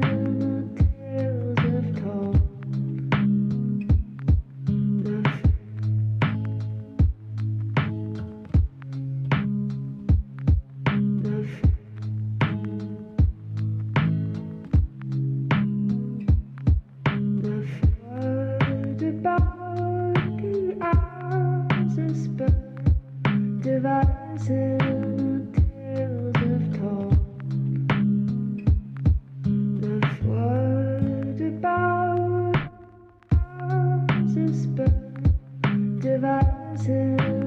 Devising devising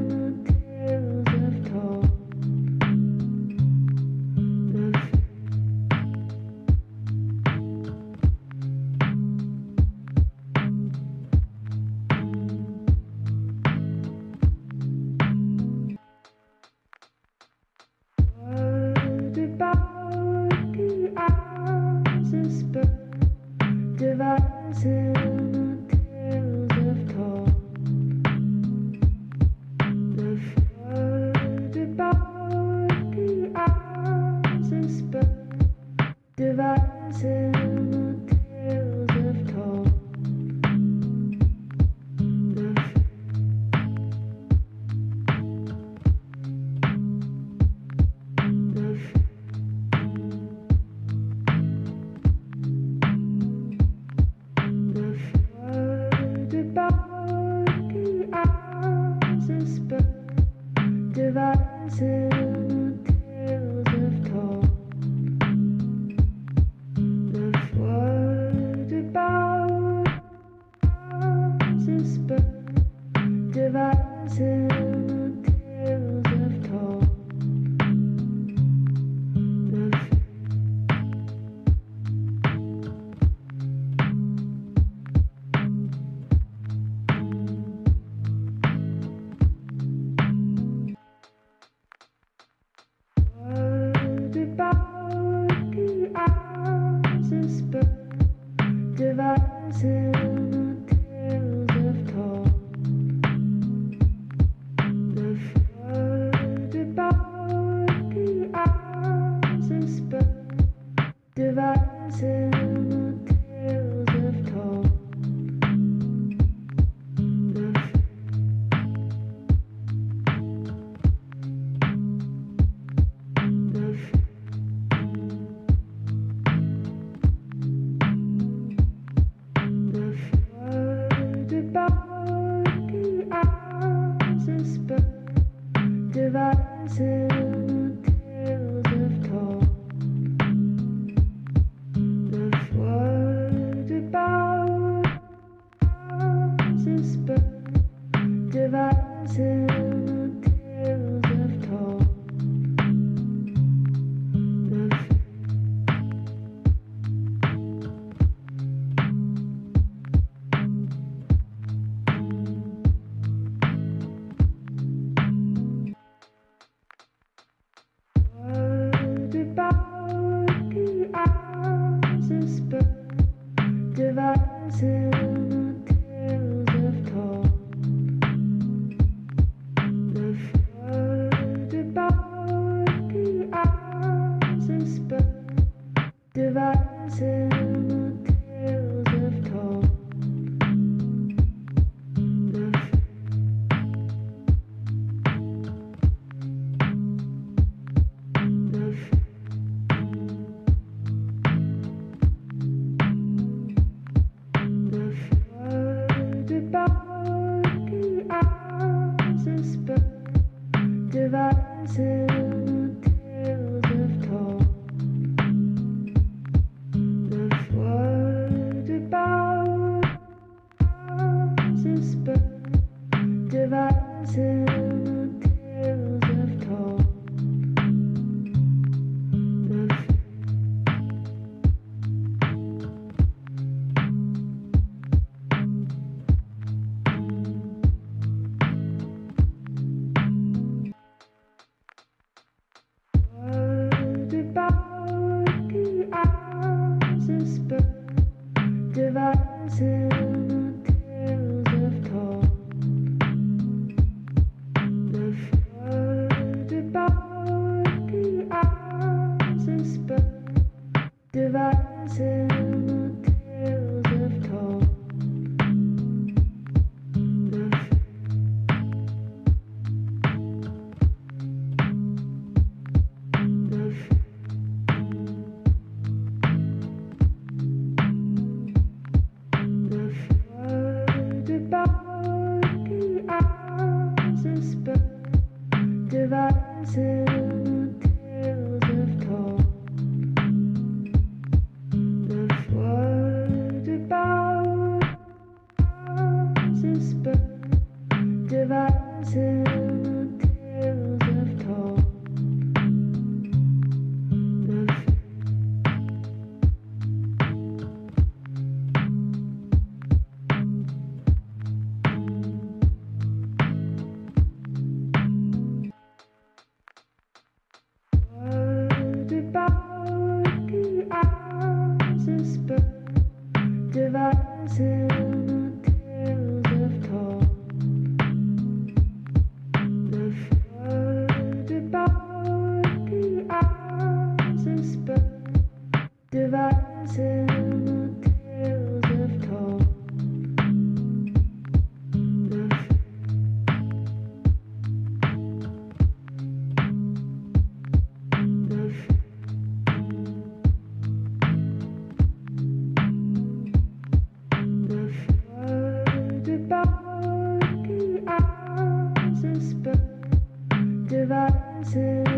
子。